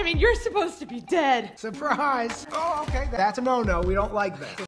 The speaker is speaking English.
I mean, you're supposed to be dead. Surprise. Oh, okay. That's a no-no. We don't like that.